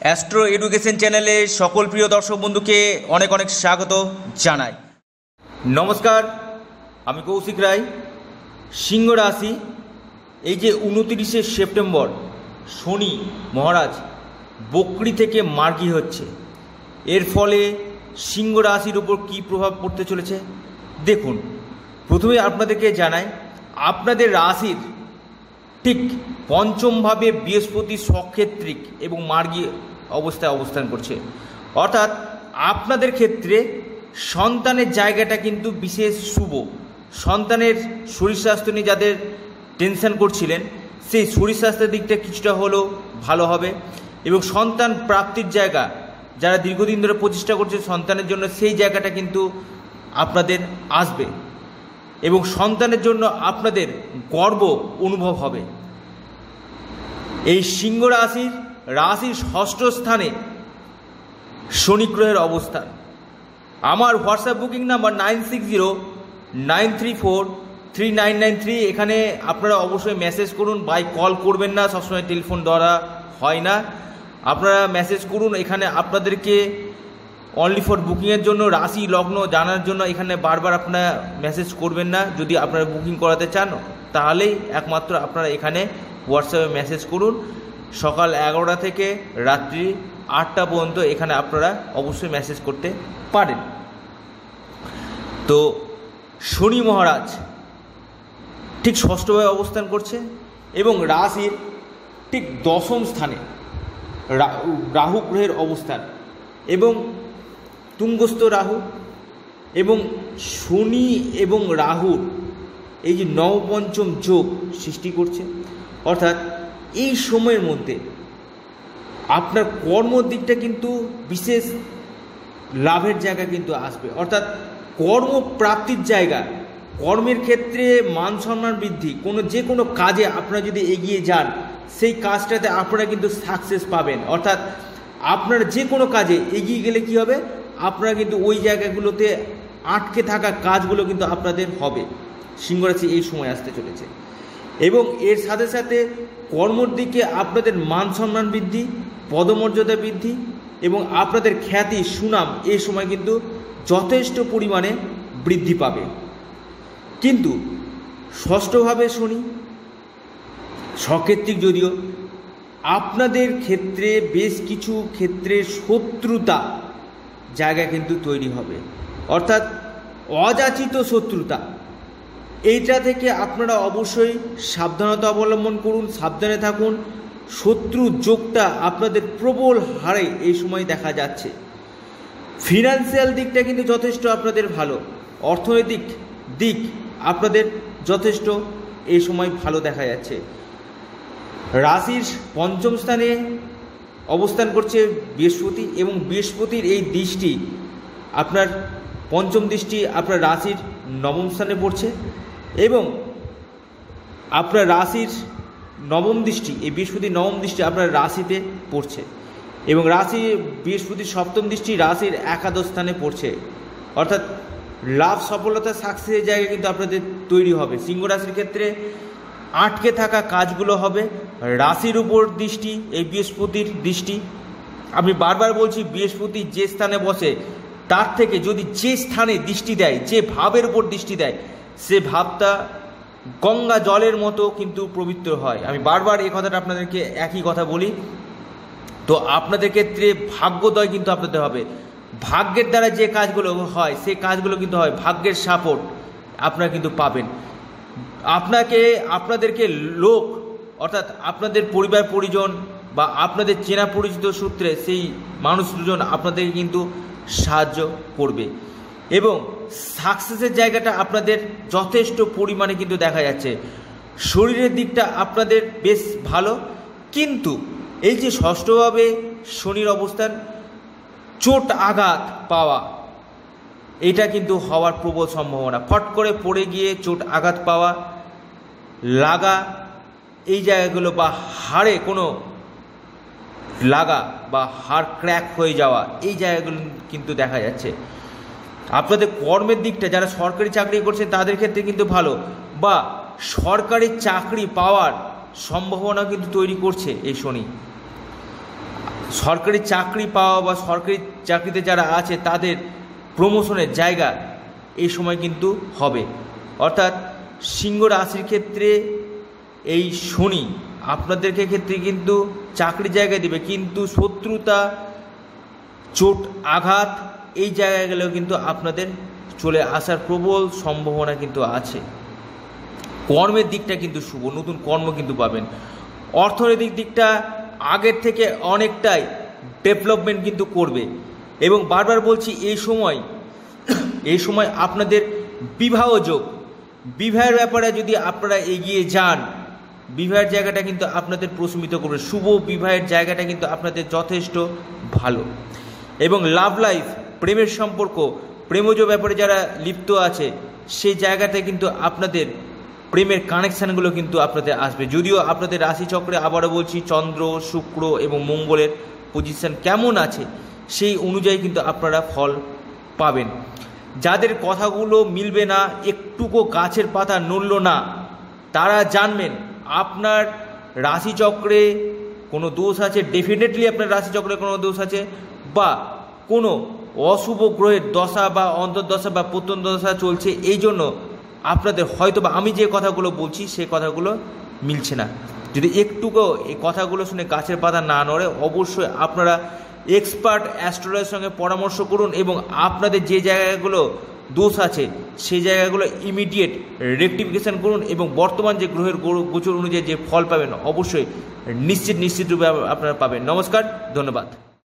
Astro education চ্যানেলে সকল প্রিয় দর্শক বন্ধুকে অনেক অনেক স্বাগত জানাই। নমস্কার, আমি কৌশিক রায়। সিংহ রাশি, এই যে উনতিরিশে সেপ্টেম্বর, শনি মহারাজ বকরি থেকে মার্গি হচ্ছে। এর ফলে সিংহ রাশির উপর কী প্রভাব পড়তে চলেছে? দেখুন, প্রথমে আপনাদেরকে জানাই, আপনাদের রাশির ঠিক পঞ্চমভাবে বৃহস্পতি সক্ষেত্রিক এবং মার্গী অবস্থায় অবস্থান করছে। অর্থাৎ আপনাদের ক্ষেত্রে সন্তানের জায়গাটা কিন্তু বিশেষ শুভ। সন্তানের শরীর স্বাস্থ্য নিয়ে যাদের টেনশন করছিলেন, সেই শরীর স্বাস্থ্যের দিকটা কিছুটা হলেও ভালো হবে এবং সন্তান প্রাপ্তির জায়গা, যারা দীর্ঘদিন ধরে প্রচেষ্টা করছে সন্তানের জন্য সেই জায়গাটা কিন্তু আপনাদের আসবে এবং সন্তানের জন্য আপনাদের গর্ব অনুভব হবে। এই সিংহ রাশির রাশির ষষ্ঠ স্থানে শনি গ্রহের অবস্থান। আমার WhatsApp booking number nine six zero, nine three four, three nine nine three, এখানে আপনারা অবশ্যই মেসেজ করুন, বাই কল করবেন না, সবসময় টেলিফোন দ্বারা হয় না। আপনারা মেসেজ করুন, এখানে আপনাদেরকে অনলি ফর বুকিংয়ের জন্য, রাশি, লগ্ন জানার জন্য এখানে বারবার আপনারা মেসেজ করবেন না। যদি আপনারা বুকিং করাতে চান, তাহলেই একমাত্র আপনারা এখানে হোয়াটসঅ্যাপে মেসেজ করুন। সকাল এগারোটা থেকে রাত্রি আটটা পর্যন্ত এখানে আপনারা অবশ্যই মেসেজ করতে পারেন। তো শনি মহারাজ ঠিক ষষ্ঠভাবে অবস্থান করছে এবং রাশির ঠিক দশম স্থানে রাহু গ্রহের অবস্থান এবং তুঙ্গস্থ রাহু এবং শনি এবং রাহুর এই যে নবপঞ্চম যোগ সৃষ্টি করছে। অর্থাৎ এই সময়ের মধ্যে আপনার কর্মর দিকটা কিন্তু বিশেষ লাভের জায়গা কিন্তু আসবে। অর্থাৎ কর্মপ্রাপ্তির জায়গা, কর্মের ক্ষেত্রে মান সম্মান বৃদ্ধি, কোনো যে কোনো কাজে আপনারা যদি এগিয়ে যান, সেই কাজটাতে আপনারা কিন্তু সাকসেস পাবেন। অর্থাৎ আপনার যে কোনো কাজে এগিয়ে গেলে কি হবে? আপনারা কিন্তু ওই জায়গাগুলোতে আটকে থাকা কাজগুলো কিন্তু আপনাদের হবে। সিংহরাশি এই সময় আসতে চলেছে। এবং এর সাথে সাথে কর্মর দিকে আপনাদের মান সম্মান বৃদ্ধি, পদমর্যাদা বৃদ্ধি এবং আপনাদের খ্যাতি, সুনাম এ সময় কিন্তু যথেষ্ট পরিমাণে বৃদ্ধি পাবে। কিন্তু ষষ্ঠভাবে শনি সক্ষেত্রিক যদিও, আপনাদের ক্ষেত্রে বেশ কিছু ক্ষেত্রে শত্রুতা জায়গা কিন্তু তৈরি হবে। অর্থাৎ অযাচিত শত্রুতা এইটা থেকে আপনারা অবশ্যই সাবধানতা অবলম্বন করুন, সাবধানে থাকুন। শত্রু যোগটা আপনাদের প্রবল হারে এই সময় দেখা যাচ্ছে। ফিনান্সিয়াল দিকটা কিন্তু যথেষ্ট আপনাদের ভালো। অর্থনৈতিক দিক আপনাদের যথেষ্ট এই সময় ভালো দেখা যাচ্ছে। রাশির পঞ্চম স্থানে অবস্থান করছে বৃহস্পতি এবং বৃহস্পতির এই দৃষ্টি, আপনার পঞ্চম দৃষ্টি আপনার রাশির নবম স্থানে পড়ছে। এবং আপনার রাশির নবম দৃষ্টি, এই বৃহস্পতির নবম দৃষ্টি আপনার রাশিতে পড়ছে এবং রাশি বৃহস্পতির সপ্তম দৃষ্টি রাশির একাদশ স্থানে পড়ছে। অর্থাৎ লাভ, সফলতা সাকসেসের জায়গা কিন্তু আপনাদের তৈরি হবে। সিংহ রাশির ক্ষেত্রে আটকে থাকা কাজগুলো হবে। রাশির উপর দৃষ্টি, এই বৃহস্পতির দৃষ্টি। আমি বারবার বলছি, বৃহস্পতি যে স্থানে বসে, তার থেকে যদি যে স্থানে দৃষ্টি দেয়, যে ভাবের উপর দৃষ্টি দেয় সে ভাবটা গঙ্গা জলের মতো কিন্তু পবিত্র হয়। আমি বারবার এই কথাটা আপনাদেরকে একই কথা বলি। তো আপনাদের ক্ষেত্রে ভাগ্যোদয় কিন্তু আপনাদের হবে। ভাগ্যের দ্বারা যে কাজগুলো হয়, সেই কাজগুলো কিন্তু হয় ভাগ্যের সাপোর্ট আপনারা কিন্তু পাবেন। আপনাকে, আপনাদেরকে লোক, অর্থাৎ আপনাদের পরিবার পরিজন বা আপনাদের চেনা পরিচিত সূত্রে সেই মানুষ দুজন আপনাদেরকে কিন্তু সাহায্য করবে। এবং সাকসেসের জায়গাটা আপনাদের যথেষ্ট পরিমাণে কিন্তু দেখা যাচ্ছে। শরীরের দিকটা আপনাদের বেশ ভালো, কিন্তু এই যে ষষ্ঠভাবে শনির অবস্থান, চোট আঘাত পাওয়া, এটা কিন্তু হওয়ার প্রবল সম্ভাবনা। ফট করে পড়ে গিয়ে চোট আঘাত পাওয়া, লাগা, এই জায়গাগুলো বা হাড়ে কোনো লাগা বা হাড় ক্র্যাক হয়ে যাওয়া, এই জায়গাগুলো কিন্তু দেখা যাচ্ছে। আপনাদের কর্মের দিকটা, যারা সরকারি চাকরি করছেন তাদের ক্ষেত্রে কিন্তু ভালো, বা সরকারি চাকরি পাওয়ার সম্ভাবনা কিন্তু তৈরি করছে এই শনি। সরকারি চাকরি পাওয়া বা সরকারি চাকরিতে যারা আছে তাদের প্রমোশনের জায়গা এই সময় কিন্তু হবে। অর্থাৎ সিংহ রাশির ক্ষেত্রে এই শনি আপনাদেরকে ক্ষেত্রে কিন্তু চাকরি জায়গায় দিবে, কিন্তু শত্রুতা, চোট, আঘাত এই জায়গাগুলো কিন্তু আপনাদের চলে আসার প্রবল সম্ভাবনা কিন্তু আছে। কর্মের দিকটা কিন্তু শুভ, নতুন কর্ম কিন্তু পাবেন। অর্থনৈতিক দিকটা আগের থেকে অনেকটাই ডেভেলপমেন্ট কিন্তু করবে। এবং বারবার বলছি, এই সময় এই সময় আপনাদের বিবাহ যোগ, বিবাহের ব্যাপারে যদি আপনারা এগিয়ে যান, বিবাহের জায়গাটা কিন্তু আপনাদের প্রশমিত করবে। শুভ বিবাহের জায়গাটা কিন্তু আপনাদের যথেষ্ট ভালো। এবং লাভ লাইফ প্রেমের সম্পর্ক, প্রেমজ ব্যাপারে যারা লিপ্ত আছে, সেই জায়গাতে কিন্তু আপনাদের প্রেমের কানেকশানগুলো কিন্তু আপনাদের আসবে। যদিও আপনাদের রাশিচক্রে আবারও বলছি, চন্দ্র, শুক্র এবং মঙ্গলের পজিশন কেমন আছে, সেই অনুযায়ী কিন্তু আপনারা ফল পাবেন। যাদের কথাগুলো মিলবে না, একটুকু গাছের পাতা নড়ল না, তারা জানবেন আপনার রাশিচক্রে কোনো দোষ আছে ডেফিনেটলি আপনার রাশিচক্রে কোনো দোষ আছে, বা কোনো অশুভ গ্রহের দশা বা অন্তর্দশা বা প্রত্যন্ত দশা চলছে এই জন্য আপনাদের হয়তো বা আমি যে কথাগুলো বলছি, সে কথাগুলো মিলছে না। যদি একটুকু এই কথাগুলো শুনে গাছের পাতা না নড়ে, অবশ্যই আপনারা এক্সপার্ট অ্যাস্ট্রোলয়ের সঙ্গে পরামর্শ করুন এবং আপনাদের যে জায়গাগুলো দোষ আছে সেই জায়গাগুলো ইমিডিয়েট রেকটিফিকেশন করুন এবং বর্তমান যে গ্রহের গোচর অনুযায়ী যে ফল পাবেন, অবশ্যই নিশ্চিত নিশ্চিত রূপে আপনারা পাবেন। নমস্কার, ধন্যবাদ।